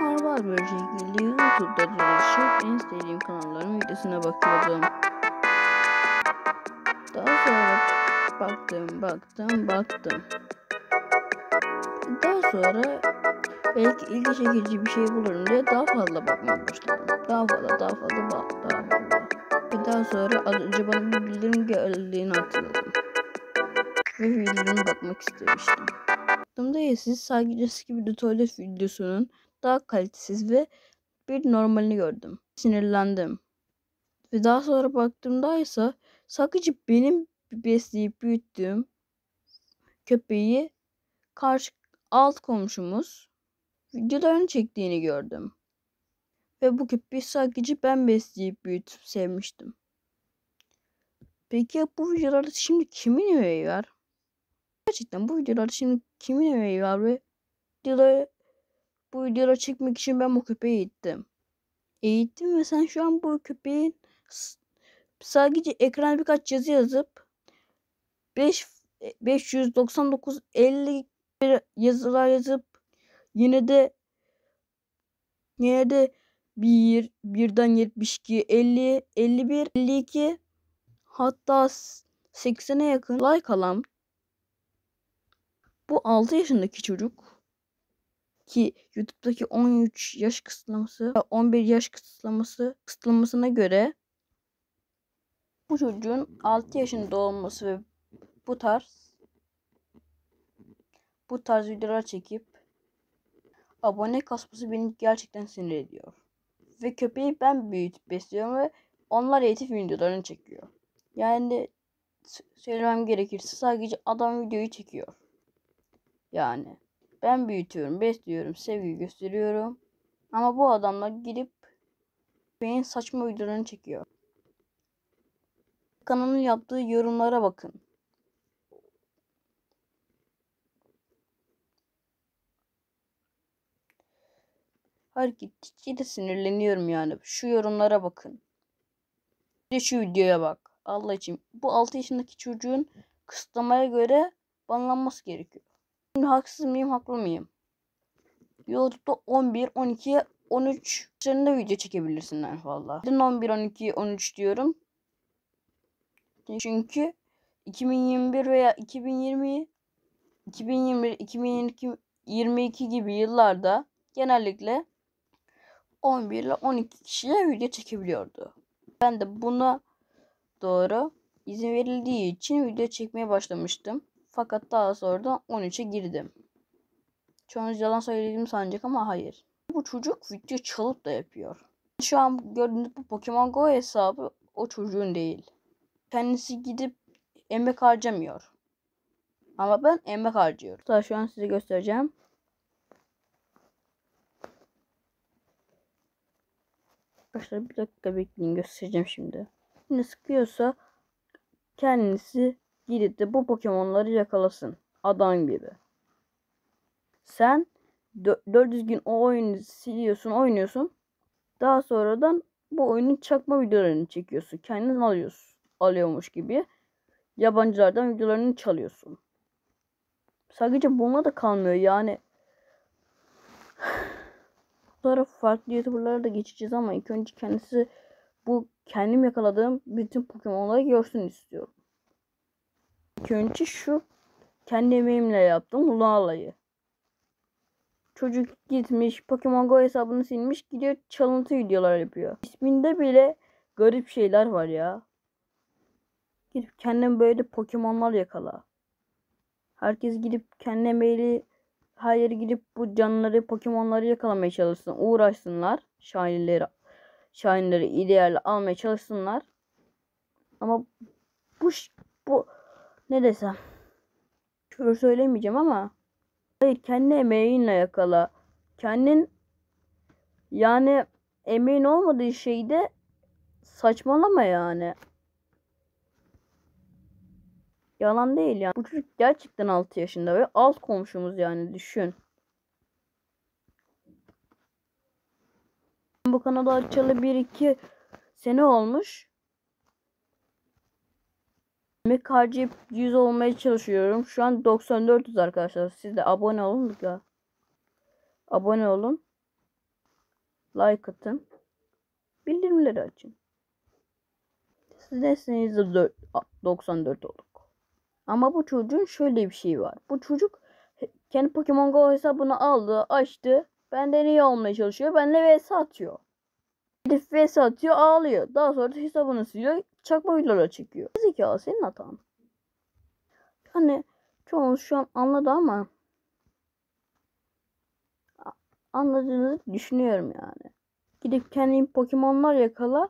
Böyle şekilde YouTube'da dolaşıp en sevdiğim kanalların videosuna bakıyordum. Daha sonra baktım, baktım, baktım. Daha sonra belki ilgi çekici bir şey bulurum diye daha fazla bakmaya başladım. Daha fazla, daha fazla, bak, daha fazla. Ve daha sonra az önce bana bir bildirim geldiğini hatırladım. Ve bildirime bakmak istemiştim. Baktığımda ya siz sadece gibi bir tuvalet videosunun daha kalitesiz ve bir normalini gördüm. Sinirlendim. Ve daha sonra baktığımda ise sadece benim besleyip büyüttüğüm köpeği karşı alt komşumuz videolarını çektiğini gördüm. Ve bu köpeği sadece ben besleyip büyütüp sevmiştim. Peki ya bu videolarda şimdi kimin emeği var? Gerçekten bu videolarda şimdi kimin emeği var ve videoları, bu videoları çekmek için ben bu köpeği eğittim. Eğittim ve sen şu an bu köpeğin sadece ekrana birkaç yazı yazıp 5 599 50 yazılar yazıp yine de yine de 1 birden 72 50 51 52 hatta 80'e yakın like alan bu 6 yaşındaki çocuk ki YouTube'daki 13 yaş kısıtlaması 11 yaş kısıtlaması kısıtlamasına göre bu çocuğun 6 yaşında olması ve bu tarz bu tarz videolar çekip abone kasması beni gerçekten sinir ediyor. Ve köpeği ben büyütüp besliyorum ve onlar eğitim videolarını çekiyor. Yani söylemem gerekirse sadece adam videoyu çekiyor. Yani ben büyütüyorum, besliyorum, sevgi gösteriyorum. Ama bu adamlar gidip beyin saçma videolarını çekiyor. Kanalın yaptığı yorumlara bakın. Her gittikçe de sinirleniyorum yani. Şu yorumlara bakın. Bir de şu videoya bak. Allah için. Bu 6 yaşındaki çocuğun kısıtlamaya göre banlanması gerekiyor. Şimdi haksız mıyım, haklı mıyım? YouTube'da 11, 12, 13 yaşlarında video çekebilirsin en fazla. Neden 11, 12, 13 diyorum? Çünkü 2021 veya 2020 2021, 2022 22 gibi yıllarda genellikle 11 ile 12 kişiye video çekebiliyordu. Ben de buna doğru izin verildiği için video çekmeye başlamıştım. Fakat daha sonra da 13'e girdim. Çoğunuz yalan söylediğimi sanacak ama hayır. Bu çocuk video çalıp da yapıyor. Şu an gördüğünüz bu Pokemon Go hesabı o çocuğun değil. Kendisi gidip emek harcamıyor. Ama ben emek harcıyorum. Daha şu an size göstereceğim. Arkadaşlar bir dakika bekleyin göstereceğim şimdi. Şimdi sıkıyorsa kendisi gidip de bu Pokemon'ları yakalasın. Adam gibi. Sen dört düzgün o oyunu siliyorsun, oynuyorsun. Daha sonradan bu oyunun çakma videolarını çekiyorsun. Kendin alıyorsun. Alıyormuş gibi. Yabancılardan videolarını çalıyorsun. Sadece buna da kalmıyor yani. Sonra farklı youtuberlara da geçeceğiz ama ilk önce kendisi bu kendim yakaladığım bütün Pokemon'ları görsün istiyorum. İlk önce şu kendi emeğimle yaptım Lunala'yı. Çocuk gitmiş Pokemon Go hesabını silmiş gidiyor çalıntı videolar yapıyor. İsminde bile garip şeyler var ya. Gidip kendin böyle Pokemon'lar yakala. Herkes gidip kendi emeğiyle her yere gidip bu canlıları, Pokemon'ları yakalamaya çalışsın. Uğraşsınlar. Şahinleri, Şahinleri ideal almaya çalışsınlar. Ama bu ne desem şöyle söylemeyeceğim ama hayır kendi emeğinle yakala. Kendin yani emeğin olmadığı şeyde saçmalama yani. Yalan değil yani. Bu çocuk gerçekten 6 yaşında ve alt komşumuz yani düşün. Bu kanada açalı 1-2 sene olmuş. Emek harcayıp 100 olmaya çalışıyorum. Şu an 94'üz arkadaşlar. Siz de abone olun ya. Abone olun. Like atın. Bildirimleri açın. Siz deseniz de dört- a- 94 olduk. Ama bu çocuğun şöyle bir şeyi var. Bu çocuk kendi Pokemon Go hesabını aldı, açtı. Benden iyi olmaya çalışıyor. Benle vs atıyor. Gidip vs atıyor, ağlıyor. Daha sonra da hesabını siliyor. Çakma videolar çekiyor. Zekalı senin hatan. Yani çoğunuz şu an anladı ama anladığınızı düşünüyorum yani. Gidip kendin Pokemon'lar yakala.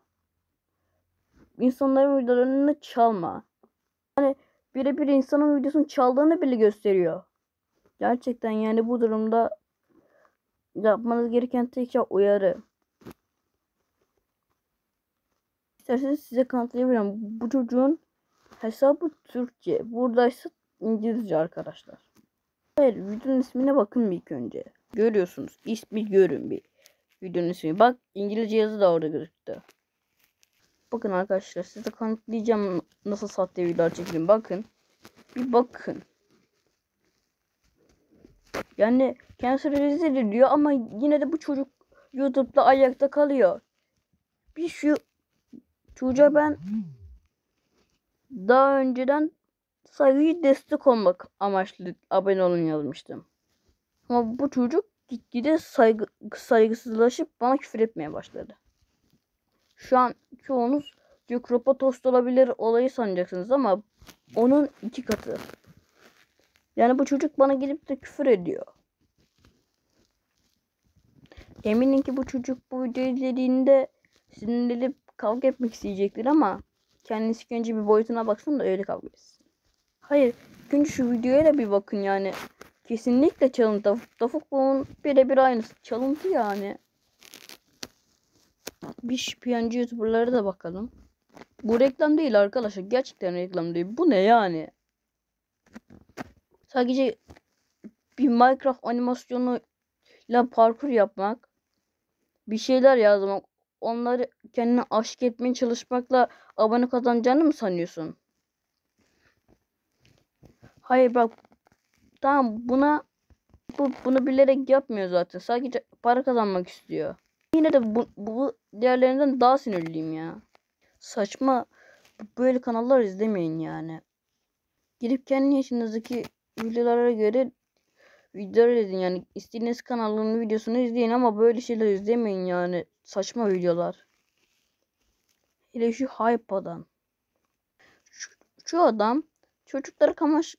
İnsanların videolarını çalma. Hani birebir insanın videosunu çaldığını bile gösteriyor. Gerçekten yani bu durumda yapmanız gereken tek şey uyarı. İsterseniz size kanıtlayabilirim. Bu çocuğun hesabı Türkçe. Buradaysa İngilizce arkadaşlar. Hayır videonun ismine bakın bir ilk önce. Görüyorsunuz. İsmi görün bir. Videonun ismi. Bak İngilizce yazı da orada gözüktü. Bakın arkadaşlar size kanıtlayacağım nasıl sahte videolar çekelim. Bakın. Bir bakın. Yani rezil ediliyor ama yine de bu çocuk YouTube'da ayakta kalıyor. Bir şu çocuğa ben daha önceden saygıyı destek olmak amaçlı abone olun yazmıştım. Ama bu çocuk gitgide saygı, saygısızlaşıp bana küfür etmeye başladı. Şu an çoğunuz Gökropa tost olabilir olayı sanacaksınız ama onun iki katı. Yani bu çocuk bana gidip de küfür ediyor. Eminim ki bu çocuk bu videoyu izlediğinde sinirlenip kavga etmek isteyecektir ama kendisi önce bir boyutuna baksın da öyle kavga etsin. Hayır, önce şu videoya da bir bakın yani. Kesinlikle çalıntı. Tavuk bunun birebir aynısı. Çalıntı yani. Bir şipiyancı youtuberlara da bakalım. Bu reklam değil arkadaşlar. Gerçekten reklam değil. Bu ne yani? Sadece bir Minecraft animasyonuyla parkur yapmak. Bir şeyler yazmak. Onları kendine aşık etmeye çalışmakla abone kazanacağını mı sanıyorsun? Hayır bak. Tamam buna bu, bunu bilerek yapmıyor zaten. Sadece para kazanmak istiyor. Yine de bu, bu diğerlerinden daha sinirliyim ya. Saçma böyle kanallar izlemeyin yani. Gidip kendi yaşınızdaki videolara göre videolar izleyin yani istediğiniz kanalın videosunu izleyin ama böyle şeyler izlemeyin yani saçma videolar. Hele şu hype adam. Şu, şu adam çocukları kamaş,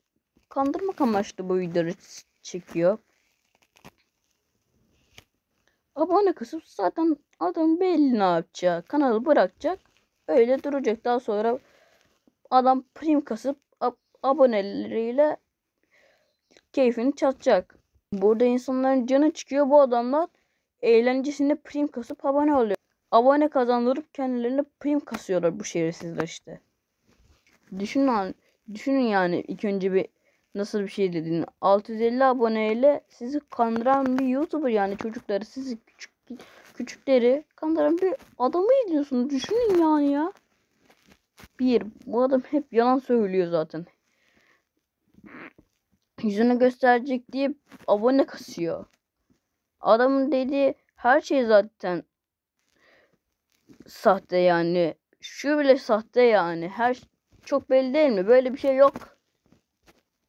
kandırmak amaçlı bu videoları çekiyor. Abone kısıp zaten adam belli ne yapacak. Kanalı bırakacak. Öyle duracak. Daha sonra adam prim kasıp ab- aboneleriyle keyfini çatacak. Burada insanların canı çıkıyor. Bu adamlar eğlencesine prim kasıp abone oluyor. Abone kazandırıp kendilerine prim kasıyorlar bu şerefsizler işte. Düşünün, düşünün yani ilk önce bir nasıl bir şey dediğini. 650 aboneyle sizi kandıran bir YouTuber yani çocukları sizi küçük küçükleri kandıran bir adamı izliyorsunuz. Düşünün yani ya. Bir, bu adam hep yalan söylüyor zaten. Yüzünü gösterecek diye abone kasıyor. Adamın dediği her şey zaten sahte yani. Şu bile sahte yani. Her çok belli değil mi? Böyle bir şey yok.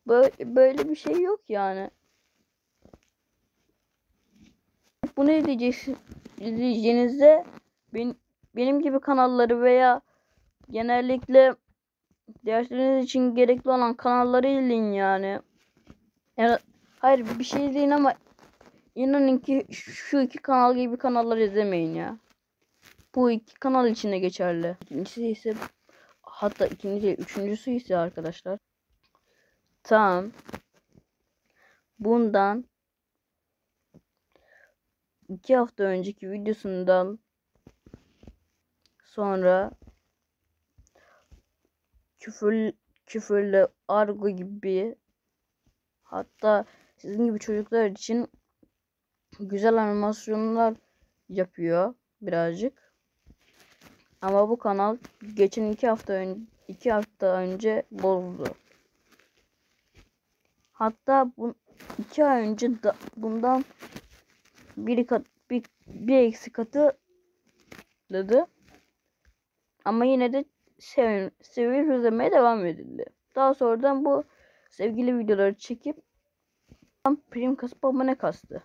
Böyle, böyle bir şey yok yani. Bunu izleyeceksin, izleyeceğinizde ben, benim gibi kanalları veya genellikle dersleriniz için gerekli olan kanalları izleyin yani. Yani hayır bir şey izleyin ama inanın ki şu iki kanal gibi kanalları izlemeyin ya. Bu iki kanal içinde geçerli. İkincisi ise hatta ikinci üçüncüsü ise arkadaşlar. Tam bundan iki hafta önceki videosundan sonra küfür küfürle argo gibi hatta sizin gibi çocuklar için güzel animasyonlar yapıyor birazcık. Ama bu kanal geçen iki hafta ön iki hafta önce bozuldu. Hatta bu iki ay önce da, bundan bir, bir, bir eksi katı dedi. Ama yine de sev, sevilip izlemeye devam edildi. Daha sonradan bu sevgili videoları çekip prim kasıp abone kastı.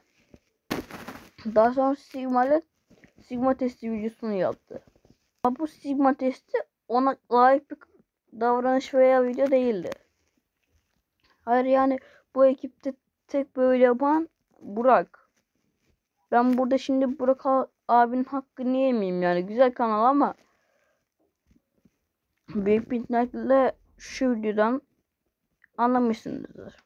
Daha sonra Sigma ile Sigma testi videosunu yaptı. Ama bu Sigma testi ona layık bir davranış veya video değildi. Hayır yani bu ekipte tek böyle yapan Burak. Ben burada şimdi Burak abinin hakkını yemeyeyim yani. Güzel kanal ama büyük bir internetle şu videodan anlamışsınızdır.